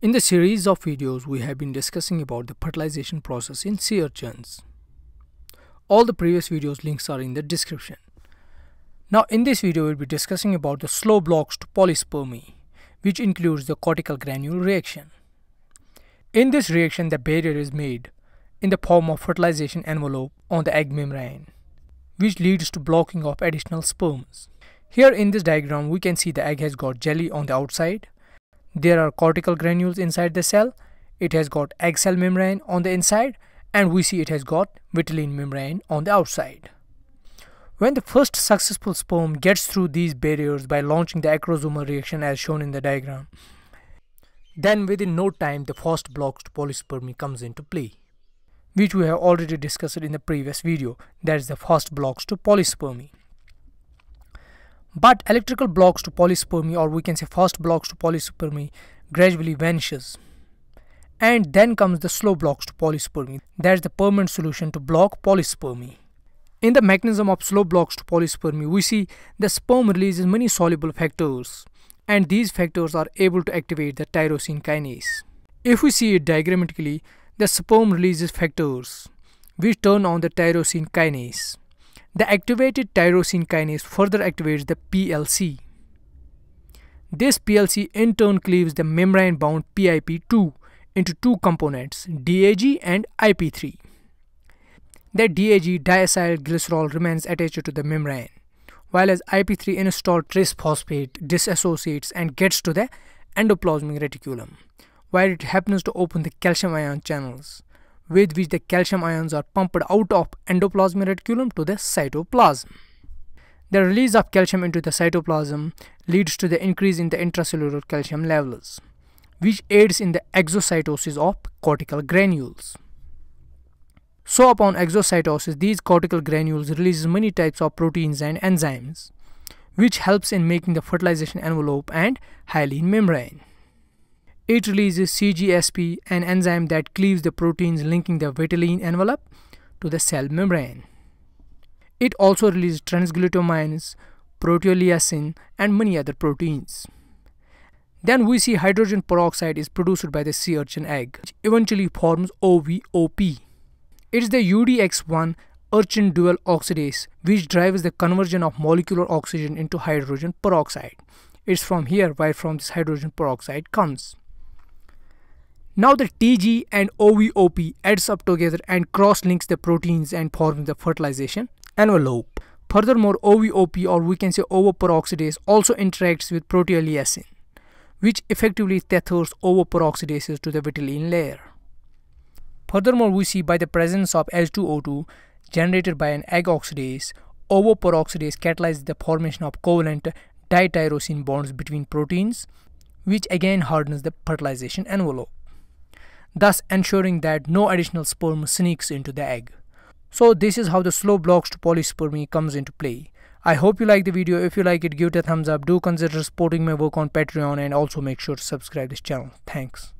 In the series of videos, we have been discussing about the fertilization process in sea urchins. All the previous videos links are in the description. Now in this video, we'll be discussing about the slow blocks to polyspermy, which includes the cortical granule reaction. In this reaction, the barrier is made in the form of fertilization envelope on the egg membrane, which leads to blocking of additional sperms. Here in this diagram, we can see the egg has got jelly on the outside there are cortical granules inside the cell. It has got egg cell membrane on the inside and we see it has got vitelline membrane on the outside. When the first successful sperm gets through these barriers by launching the acrosomal reaction as shown in the diagram, then within no time the first blocks to polyspermy comes into play, which we have already discussed in the previous video, that is the first blocks to polyspermy. But electrical blocks to polyspermy or we can say fast blocks to polyspermy gradually vanishes. And then comes the slow blocks to polyspermy. That's the permanent solution to block polyspermy. In the mechanism of slow blocks to polyspermy, we see the sperm releases many soluble factors and these factors are able to activate the tyrosine kinase. If we see it diagrammatically, the sperm releases factors which turn on the tyrosine kinase. The activated tyrosine kinase further activates the PLC. This PLC in turn cleaves the membrane-bound PIP2 into two components, DAG and IP3. The DAG diacyl glycerol remains attached to the membrane, while as IP3 inositol trisphosphate disassociates and gets to the endoplasmic reticulum, where it happens to open the calcium ion channels with which the calcium ions are pumped out of endoplasmic reticulum to the cytoplasm. The release of calcium into the cytoplasm leads to the increase in the intracellular calcium levels, which aids in the exocytosis of cortical granules. So upon exocytosis, these cortical granules release many types of proteins and enzymes, which helps in making the fertilization envelope and hyaline membrane. It releases CGSP, an enzyme that cleaves the proteins linking the vitelline envelope to the cell membrane. It also releases transglutaminase, proteolysin, and many other proteins. Then we see hydrogen peroxide is produced by the sea urchin egg, which eventually forms OVOP. It is the UDX1 urchin dual oxidase which drives the conversion of molecular oxygen into hydrogen peroxide. It's from here where from this hydrogen peroxide comes. Now the TG and OVOP adds up together and cross-links the proteins and forms the fertilization envelope. Furthermore, OVOP or we can say ovoperoxidase also interacts with proteolysin, which effectively tethers ovoperoxidases to the vitelline layer. Furthermore, we see by the presence of H2O2 generated by an egg oxidase, ovoperoxidase catalyzes the formation of covalent dityrosine bonds between proteins, which again hardens the fertilization envelope thus ensuring that no additional sperm sneaks into the egg. So this is how the slow blocks to polyspermy comes into play. I hope you like the video. If you like it, give it a thumbs up. Do consider supporting my work on Patreon and also make sure to subscribe this channel. Thanks.